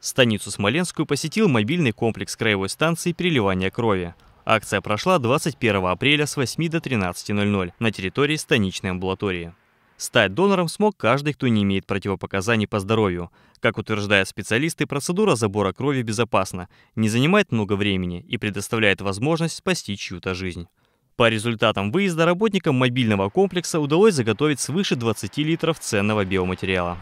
Станицу Смоленскую посетил мобильный комплекс краевой станции переливания крови. Акция прошла 21 апреля с 8 до 13.00 на территории станичной амбулатории. Стать донором смог каждый, кто не имеет противопоказаний по здоровью. Как утверждают специалисты, процедура забора крови безопасна, не занимает много времени и предоставляет возможность спасти чью-то жизнь. По результатам выезда работникам мобильного комплекса удалось заготовить свыше 20 литров ценного биоматериала.